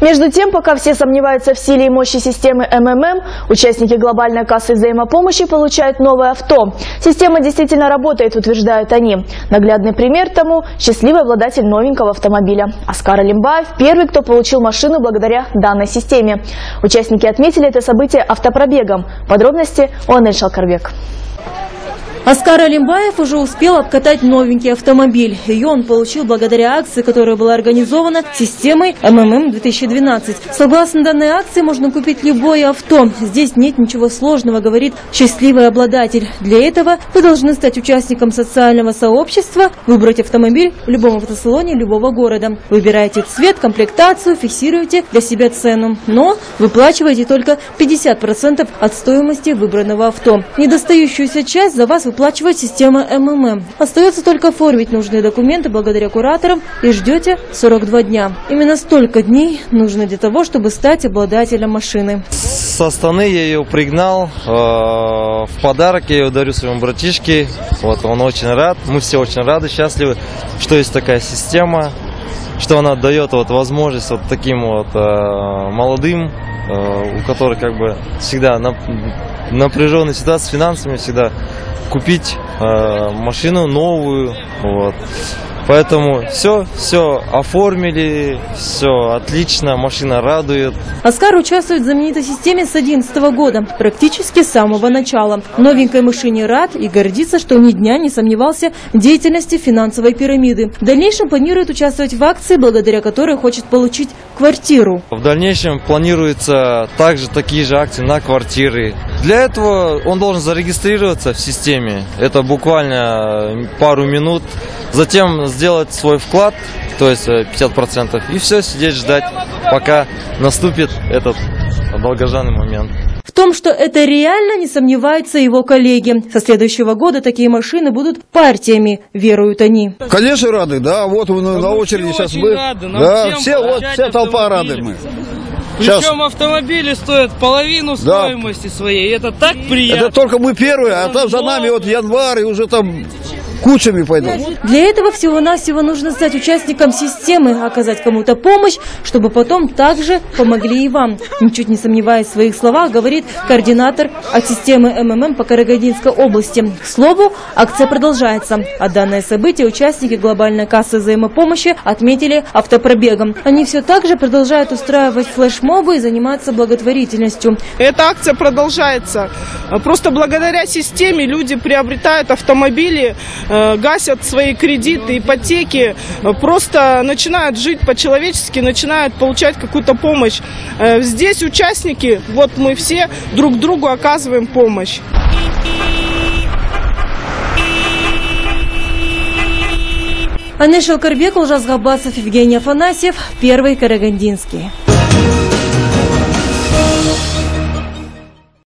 Между тем, пока все сомневаются в силе и мощи системы МММ, участники глобальной кассы взаимопомощи получают новое авто. Система действительно работает, утверждают они. Наглядный пример тому – счастливый обладатель новенького автомобиля. Оскар Алимбаев – первый, кто получил машину благодаря данной системе. Участники отметили это событие автопробегом. Подробности у Анель Шалкарбек. Оскар Алимбаев уже успел обкатать новенький автомобиль. Ее он получил благодаря акции, которая была организована системой МММ-2012. Согласно данной акции, можно купить любое авто. Здесь нет ничего сложного, говорит счастливый обладатель. Для этого вы должны стать участником социального сообщества, выбрать автомобиль в любом автосалоне любого города. Выбираете цвет, комплектацию, фиксируете для себя цену. Но выплачиваете только 50% от стоимости выбранного авто. Недостающуюся часть за вас выплачивает система МММ. Остается только оформить нужные документы благодаря кураторам и ждете 42 дня. Именно столько дней нужно для того, чтобы стать обладателем машины. С Астаны я ее пригнал. э, в подарок я ее дарю своему братишке. Вот, он очень рад. Мы все очень рады, счастливы, что есть такая система, что она дает вот возможность вот таким вот э, молодым, у которых как бы всегда нап- напряженная ситуация с финансами, всегда купить э, машину новую. Вот. Поэтому все, все оформили, все отлично, машина радует. Оскар участвует в знаменитой системе с 2011 года, практически с самого начала. Новенькой машине рад и гордится, что ни дня не сомневался в деятельности финансовой пирамиды. В дальнейшем планирует участвовать в акции, благодаря которой хочет получить квартиру. В дальнейшем планируется также такие же акции на квартиры. Для этого он должен зарегистрироваться в системе. Это буквально пару минут. Затем сделать свой вклад, то есть э, 50%. И все, сидеть ждать, пока наступит этот долгожданный момент. В том, что это реально, не сомневаются его коллеги. Со следующего года такие машины будут партиями, веруют они. Конечно, рады, да. Вот мы на, очереди сейчас мы. рады, да, все, вот, вся толпа рады мы. Сейчас. Причем автомобили стоят половину Да. стоимости своей. Это так приятно. Это только мы первые, а там за нами вот январь, и уже там кучами пойдут. Для этого всего-навсего нужно стать участником системы, оказать кому-то помощь, чтобы потом также помогли и вам. Ничуть не сомневаясь в своих словах, говорит координатор от системы МММ по Карагандинской области. К слову, акция продолжается. А данное событие участники глобальной кассы взаимопомощи отметили автопробегом. Они все так же продолжают устраивать флешмобы и заниматься благотворительностью. Эта акция продолжается. Просто благодаря системе люди приобретают автомобили, э, гасят свои кредиты, ипотеки, э, просто начинают жить по-человечески, начинают получать какую-то помощь. Э, Здесь участники, вот мы все друг другу оказываем помощь. Анна Шелкарбек, Лжас Габасов, Евгений Афанасьев, Первый Карагандинский.